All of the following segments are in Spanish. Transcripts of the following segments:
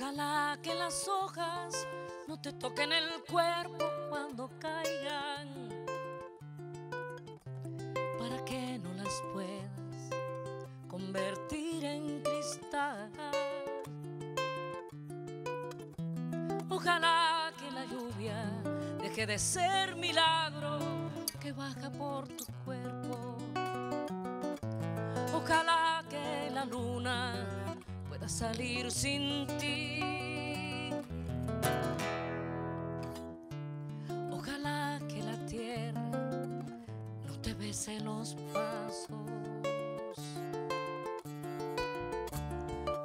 Ojalá que las hojas no te toquen el cuerpo cuando caigan, para que no las puedas convertir en cristal. Ojalá que la lluvia deje de ser milagro que baja por tu cuerpo. Ojalá que la luna salir sin ti. Ojalá que la tierra no te bese los pasos.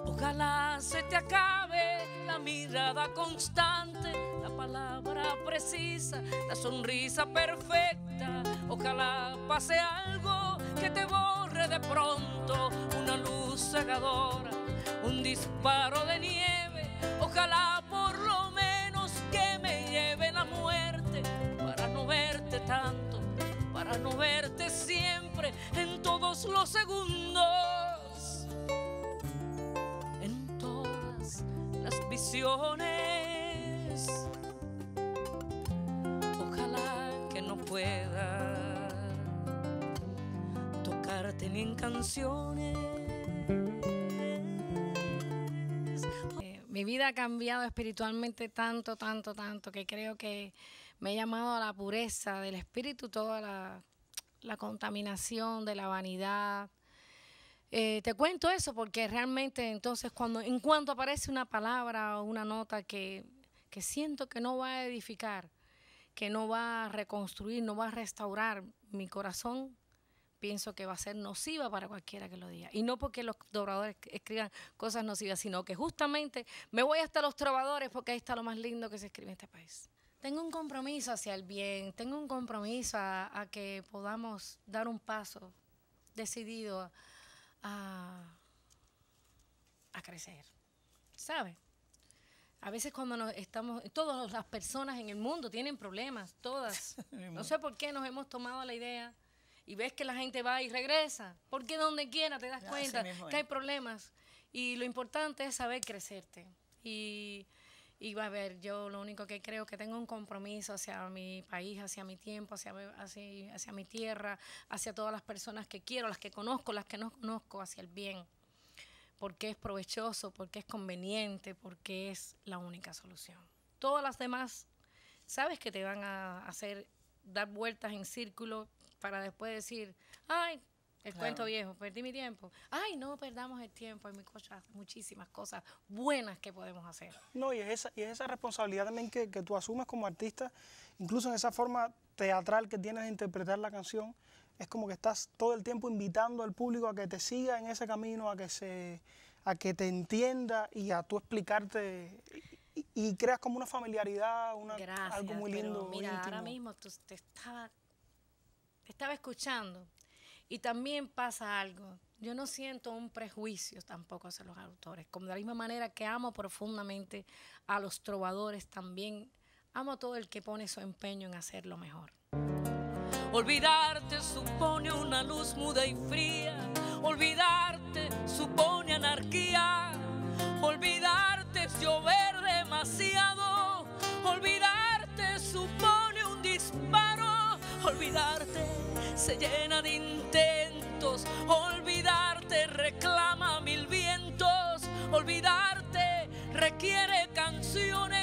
Ojalá se te acabe la mirada constante, la palabra precisa, la sonrisa perfecta. Ojalá pase algo que te borre de pronto, una luz cegadora, un disparo de nieve. Ojalá por lo menos que me lleve la muerte para no verte tanto, para no verte siempre en todos los segundos en todas las visiones. Ojalá que no pueda tocarte ni en canciones. Mi vida ha cambiado espiritualmente tanto, tanto, tanto, que creo que me he llamado a la pureza del espíritu, toda la, la contaminación de la vanidad. Eh, te cuento eso porque realmente entonces cuando en cuanto aparece una palabra o una nota que, que siento que no va a edificar, que no va a reconstruir, no va a restaurar mi corazón, pienso que va a ser nociva para cualquiera que lo diga. Y no porque los dobradores escriban cosas nocivas, sino que justamente me voy hasta los trovadores porque ahí está lo más lindo que se escribe en este país. Tengo un compromiso hacia el bien, tengo un compromiso a, a que podamos dar un paso decidido a, a crecer, ¿sabes? A veces cuando nos estamos, todas las personas en el mundo tienen problemas, todas. No sé por qué nos hemos tomado la idea y ves que la gente va y regresa, porque donde quiera te das cuenta que hay problemas. Y lo importante es saber crecerte. Y, y va a ver, yo lo único que creo que tengo un compromiso hacia mi país, hacia mi tiempo, hacia, hacia, hacia mi tierra, hacia todas las personas que quiero, las que conozco, las que no conozco, hacia el bien porque es provechoso, porque es conveniente, porque es la única solución. Todas las demás, sabes que te van a hacer dar vueltas en círculo para después decir, ay, el Claro. cuento viejo, perdí mi tiempo. Ay, no perdamos el tiempo, hay cosas- muchísimas cosas buenas que podemos hacer. No, y es esa, y es esa responsabilidad también que, que tú asumes como artista, incluso en esa forma teatral que tienes de interpretar la canción, es como que estás todo el tiempo invitando al público a que te siga en ese camino, a que se a que te entienda y a tú explicarte y, y creas como una familiaridad, una, Gracias. algo muy lindo. mira, ahora mismo tú- te estaba, te estaba escuchando y también pasa algo. Yo no siento un prejuicio tampoco hacia los autores. Como de la misma manera que amo profundamente a los trovadores, también amo a todo el que pone su empeño en hacerlo mejor. Olvidarte supone una luz muda y fría. Se llena de intentos. Olvidarte reclama mil vientos. Olvidarte requiere canciones.